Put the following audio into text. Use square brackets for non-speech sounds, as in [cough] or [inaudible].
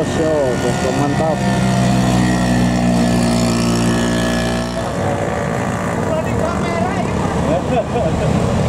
bos yo bos yo mantap Ha. [laughs]